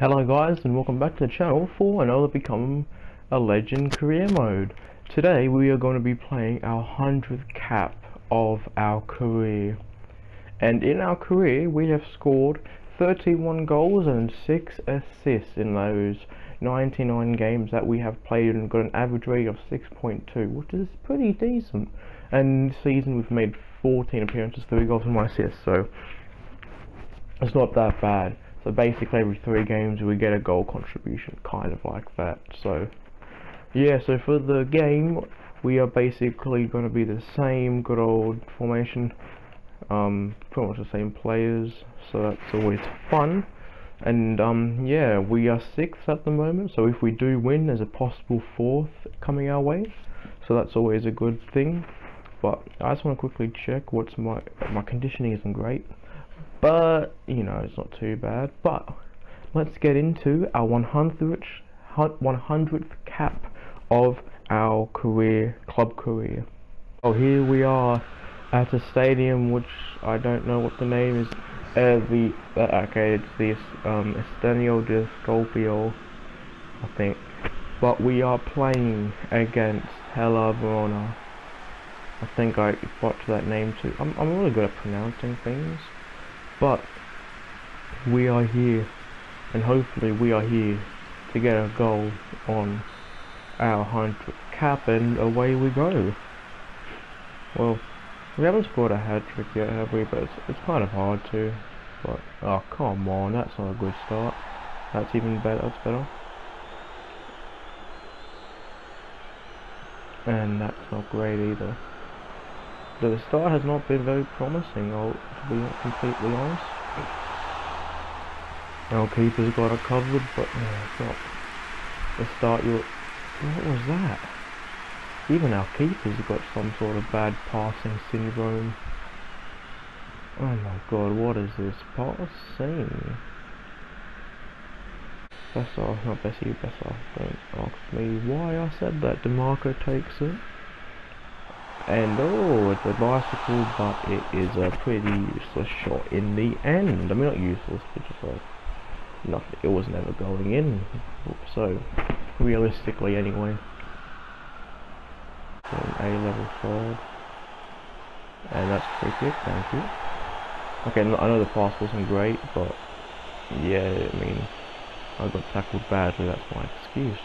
Hello guys and welcome back to the channel for another Become a Legend career mode. Today we are going to be playing our 100th cap of our career. And in our career we have scored 31 goals and 6 assists in those 99 games that we have played and got an average rate of 6.2 which is pretty decent. And this season we've made 14 appearances, 3 goals and 1 assist so it's not that bad. So basically every three games we get a goal contribution, kind of like that. So yeah, so for the game we are basically going to be the same good old formation, um, pretty much the same players, so that's always fun. And um, yeah, we are sixth at the moment, so if we do win, there's a possible fourth coming our way. So that's always a good thing. But I just want to quickly check what's my my conditioning isn't great but you know it's not too bad. But let's get into our 100th 100th cap of our career club career. Oh here we are at a stadium which I don't know what the name is. Uh, the uh, okay it's the um, de Scorpio I think. But we are playing against Hella Verona. I think I botched that name too. I'm, I'm really good at pronouncing things but we are here, and hopefully we are here to get a goal on our 100th cap, and away we go. Well, we haven't scored a hat-trick yet, have we? But it's, it's kind of hard to. But, oh, come on, that's not a good start. That's even better, that's better. And that's not great either. The start has not been very promising, I'll, to be completely honest. Our keeper's got it covered, but yeah, it's not the start you What was that? Even our keeper's got some sort of bad passing syndrome. Oh my god, what is this passing? Besser, not Bessie, Besser, don't ask me why I said that. DeMarco takes it. And oh, it's a bicycle, but it is a pretty useless shot in the end. I mean, not useless, but just like nothing. It was never going in. So, realistically, anyway. So A level third, and that's free kick. Thank you. Okay, I know the pass wasn't great, but yeah, I mean, I got tackled badly. That's my excuse.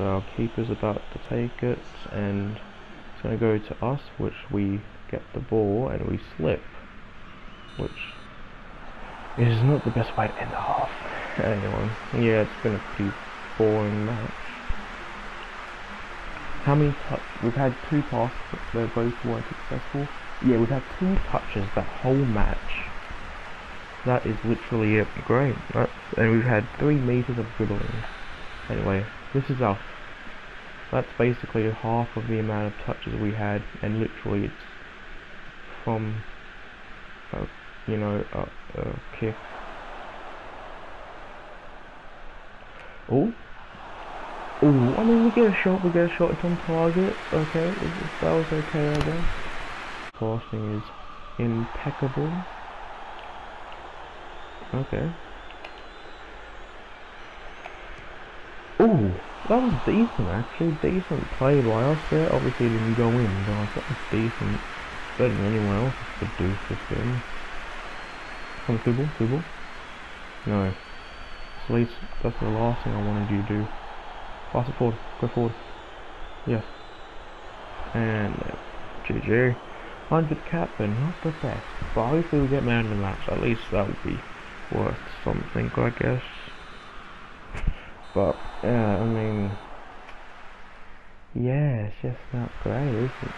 So our keeper's about to take it and it's going to go to us which we get the ball and we slip which is not the best way to end the half. Anyway, yeah it's been a pretty boring match. How many touch? We've had two passes but they both weren't successful. Yeah, we've had two touches that whole match. That is literally it. Great. That's, and we've had three meters of dribbling. Anyway, this is our that's basically half of the amount of touches we had and literally it's from a, you know a, kick. Oh oh I mean we get a shot we get a shot it's on target okay that was okay I guess. Passing is impeccable. Okay Oh, that was decent actually. Decent play by us there. Obviously didn't go in, but that was decent. Better than anyone else could do this game. Come through ball, through. No. At least that's the last thing I wanted you to do. Pass it forward. Go forward. Yes. And uh, GG. 100 cap and not the best. But hopefully we get man of the match. At least that would be worth something, I guess. But, yeah, I mean, yeah, it's just not great, is it?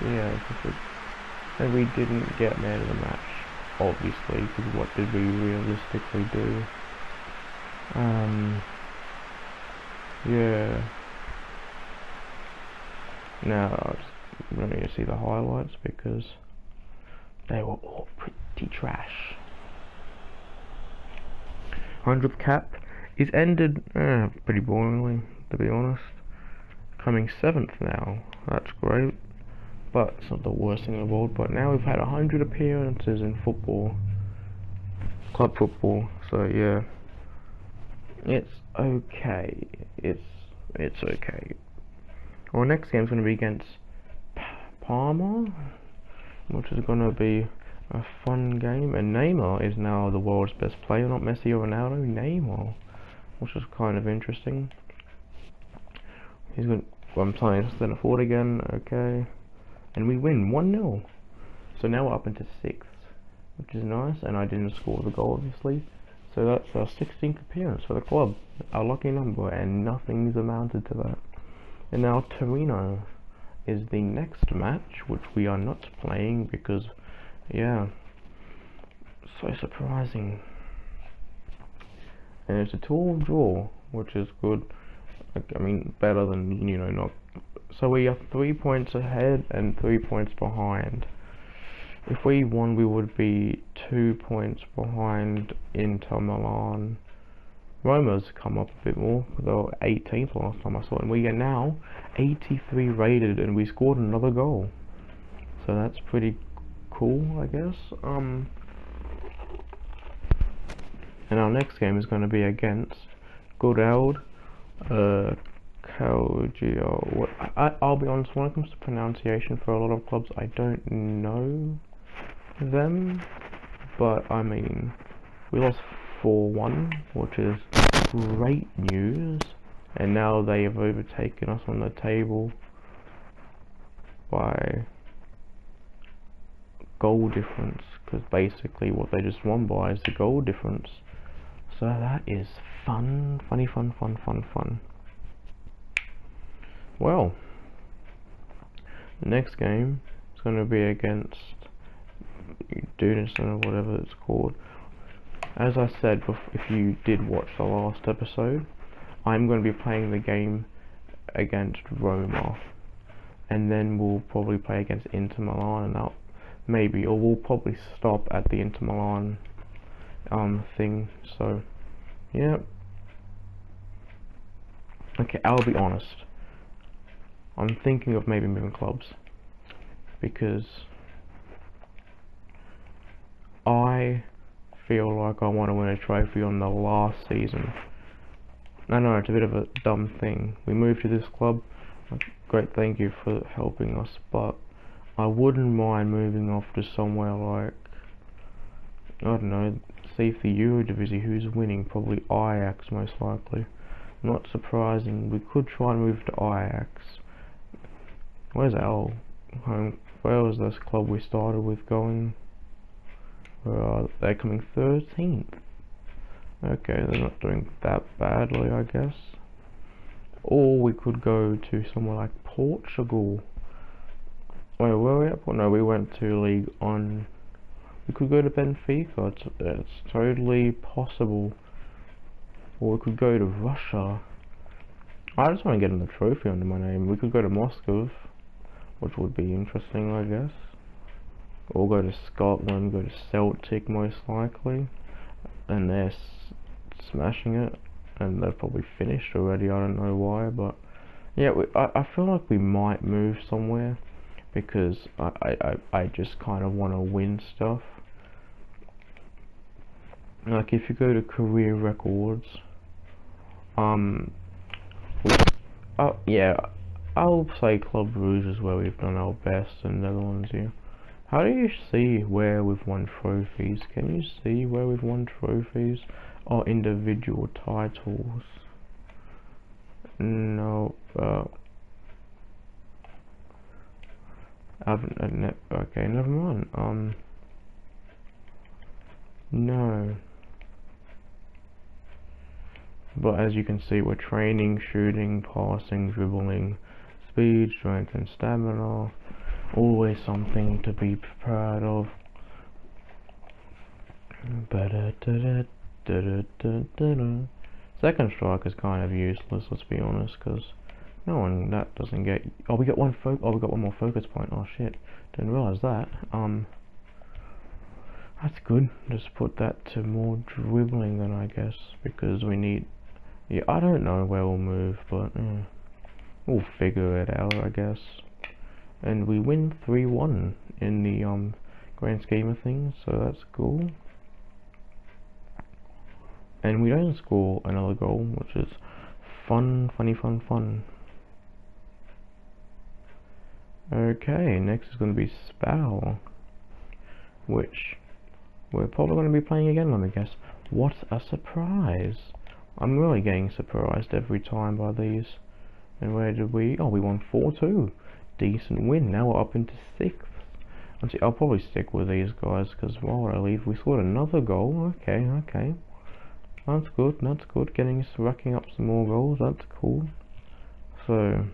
Yeah, and we didn't get man of the match, obviously, because what did we realistically do? Um, yeah. Now, I just don't need to see the highlights because they were all pretty trash. 100th cap is ended eh, pretty boringly, to be honest. Coming 7th now, that's great. but it's not the worst thing in the world. But now we've had 100 appearances in football, club football, so yeah, it's okay. It's it's okay. Our next game's going to be against P Parma, which is going to be a fun game. And Neymar is now the world's best player, not Messi or Ronaldo. Neymar, which is kind of interesting. He's going. Well, I'm playing centre forward again. Okay, and we win one 0 So now we're up into sixth, which is nice. And I didn't score the goal, obviously. So that's our 16th appearance for the club. Our lucky number, and nothing's amounted to that. And now Torino is the next match, which we are not playing because, yeah, so surprising. And it's a 12 draw, which is good. I mean, better than, you know, not. So we are three points ahead and three points behind. If we won, we would be two points behind Inter Milan Roma's come up a bit more. They were 18th last time I saw it. And we are now 83 rated and we scored another goal. So that's pretty cool, I guess. Um, and our next game is going to be against Goodeld uh, Calgio. I, I'll be honest, when it comes to pronunciation for a lot of clubs, I don't know them. But, I mean, we lost 4-1, which is great news. And now they have overtaken us on the table by goal difference. Because basically what they just won by is the goal difference. So that is fun, funny, fun, fun, fun, fun. Well, the next game is going to be against Dunedin or whatever it's called as I said if you did watch the last episode I'm going to be playing the game against Roma and then we'll probably play against Inter Milan and that maybe or we'll probably stop at the Inter Milan um thing so yeah okay I'll be honest I'm thinking of maybe moving clubs because I feel like I want to win a trophy on the last season. I know it's a bit of a dumb thing. We moved to this club. Great, thank you for helping us, but I wouldn't mind moving off to somewhere like I don't know. See if the Eredivisie who's winning. Probably Ajax most likely. Not surprising. We could try and move to Ajax. Where's our home? Where was this club we started with going? Uh, they're coming 13th. Okay, they're not doing that badly, I guess. Or we could go to somewhere like Portugal. Wait, where were we at? Well, no, we went to League on. We could go to Benfica. It's, it's totally possible. Or we could go to Russia. I just want to get in the trophy under my name. We could go to Moscow, which would be interesting, I guess. We'll go to Scotland, go to Celtic most likely, and they're smashing it, and they're probably finished already. I don't know why, but yeah, we, I, I feel like we might move somewhere because I, I, I just kind of want to win stuff. Like if you go to career records, um, oh yeah, I'll say Club Brugge is where we've done our best and the other ones here. How do you see where we've won trophies? Can you see where we've won trophies or individual titles? No, uh, I've, uh, okay, never mind. Um, no. But as you can see, we're training, shooting, passing, dribbling, speed, strength, and stamina always something to be proud of. Second strike is kind of useless, let's be honest, because no one that doesn't get. Oh, we got one Oh, we got one more focus point. Oh shit, didn't realize that. Um, that's good. Just put that to more dribbling then I guess, because we need. Yeah, I don't know where we'll move, but yeah, we'll figure it out, I guess. and we win 3-1 in the um grand scheme of things, so that's cool. And we don't score another goal, which is fun, funny, fun, fun. Okay, next is going to be Spal, which we're probably going to be playing again, let me guess. What a surprise! I'm really getting surprised every time by these. And where did we? Oh, we won 4-2. Decent win. Now we're up into 6th. See, I'll probably stick with these guys, because while I leave, we scored another goal. Okay, okay. That's good, that's good. Getting us racking up some more goals, that's cool. So...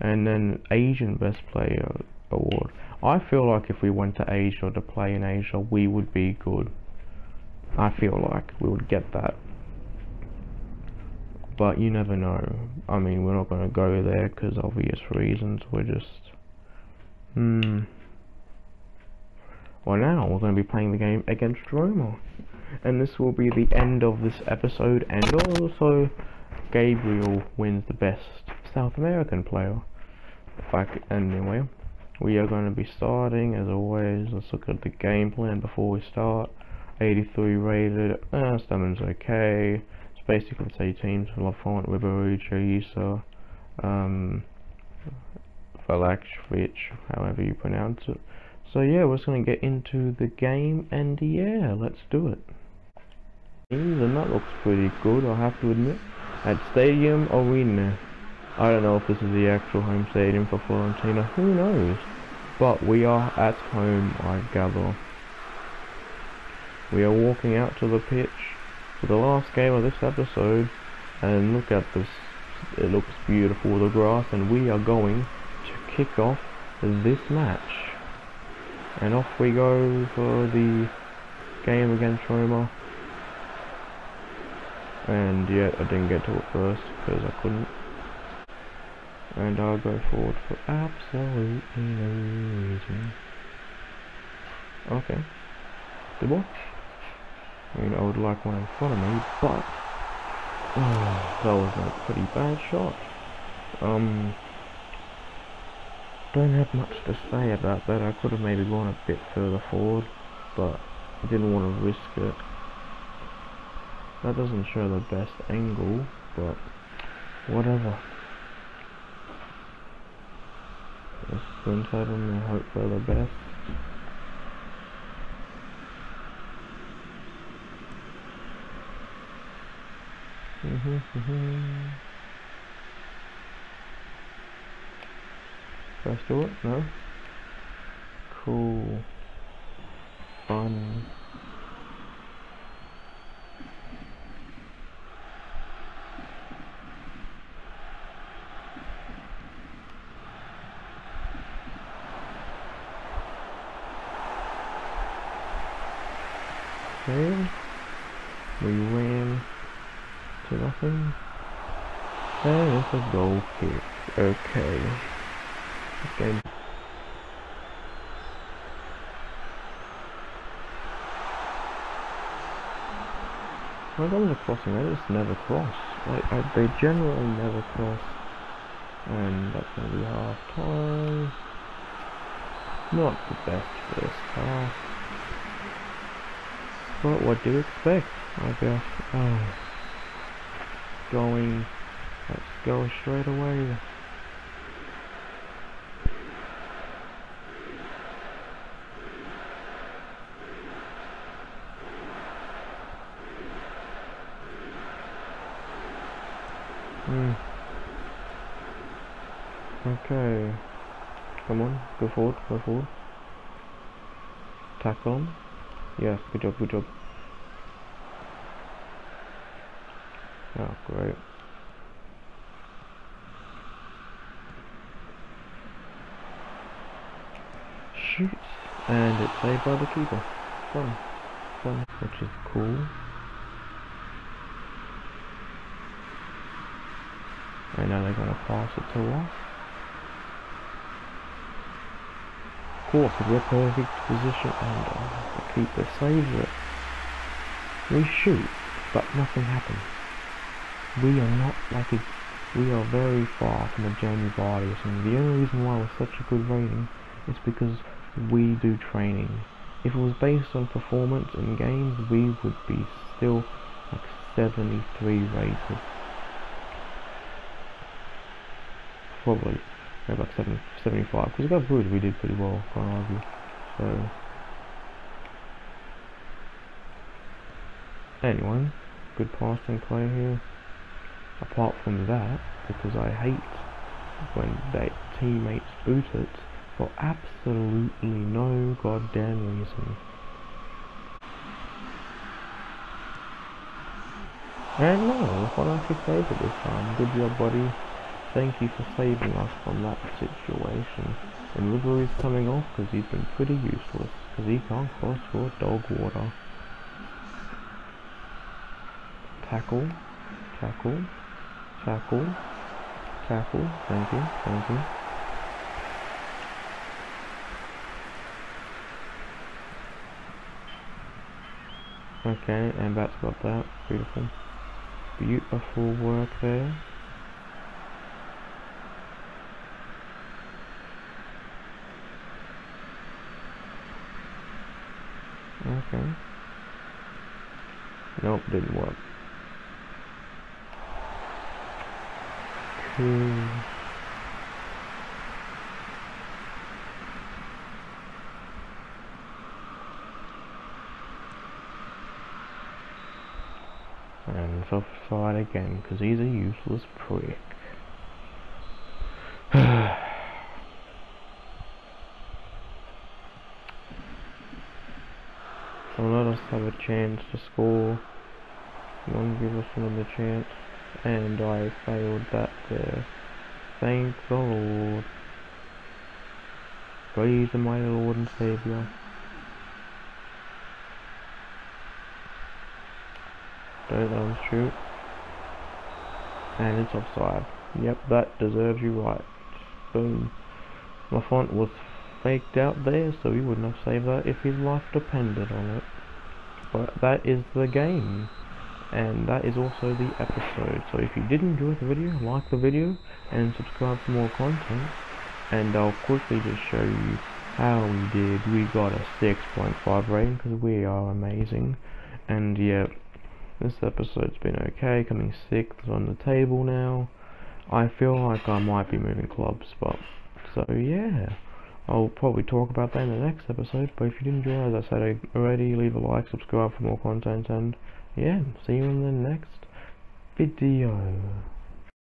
And then Asian Best Player Award. I feel like if we went to Asia to play in Asia, we would be good. I feel like we would get that. But you never know. I mean, we're not going to go there because obvious reasons. We're just... Hmm... Well now, we're going to be playing the game against Roma. And this will be the end of this episode, and also Gabriel wins the best South American player. Back anyway, we are going to be starting as always. Let's look at the game plan before we start. 83 rated, uh, stamina's okay. It's basically same teams, Lafont, Ribery, Isa, um, Valakshvich, however you pronounce it. So yeah, we're just going to get into the game, and yeah, let's do it. And that looks pretty good, I have to admit. At Stadium Arena. I don't know if this is the actual home stadium for Fiorentina, who knows? But we are at home, I gather. We are walking out to the pitch for the last game of this episode, and look at this, it looks beautiful, the grass, and we are going to kick off this match. And off we go for the game against Roma. And yet I didn't get to it first, because I couldn't and I'll go forward for absolutely no reason. Okay. Good ball. I mean, I would like one in front of me, but oh, that was a pretty bad shot. Um, don't have much to say about that. I could have maybe gone a bit further forward, but I didn't want to risk it. That doesn't show the best angle, but whatever. Let's inside them and hope for the best. Mm-hmm, mm-hmm. First do it? No? Cool. Fun. Okay. We ran to nothing. And it's a goal kick. Okay. Okay. When I was crossing, I just never cross. Like, I, they generally never cross. And that's gonna be half time. Not the best first half. But what do you expect? I guess. Oh. Going. Let's go straight away. Hmm. Okay. Come on, go forward, go forward. Tackle. Yes, good job, good job. Oh, great. Shoots, and it's saved by the keeper. Fun, fun, which is cool. And now they're gonna pass it to us. course, we're perfect position and the keeper saves it. We shoot, but nothing happens. We are not like a we are very far from the Jamie Vardy's, and the only reason why we're such a good rating is because we do training. If it was based on performance in games, we would be still like 73 rated. Probably, maybe like 7, 75, because about Bruce we did pretty well, can't argue. So, anyway, good passing play here. Apart from that, because I hate when their teammates boot it for absolutely no goddamn reason. And no, I actually saved it this time. Good job, buddy. Thank you for saving us from that situation. And Ribery coming off because he's been pretty useless. Because he can't cross for dog water. Tackle. Tackle. Tackle. Tackle. Thank you. Thank you. Okay, and that's got that. Beautiful. Beautiful work there. Okay. Nope, didn't work. Cool. Again, because he's a useless prick. so let us have a chance to score. One give us another chance. And I failed that there. Thank the Lord. Praise the mighty Lord and Saviour. Don't let shoot. And it's offside. Yep, that deserves you right. Boom. My font was faked out there, so he wouldn't have saved that if his life depended on it. But that is the game. And that is also the episode. So if you did enjoy the video, like the video, and subscribe for more content. And I'll quickly just show you how we did. We got a 6.5 rating, because we are amazing. And yeah, this episode's been okay, coming sixth on the table now. I feel like I might be moving clubs, but so yeah. I'll probably talk about that in the next episode, but if you did enjoy, as I said already, leave a like, subscribe for more content, and yeah, see you in the next video.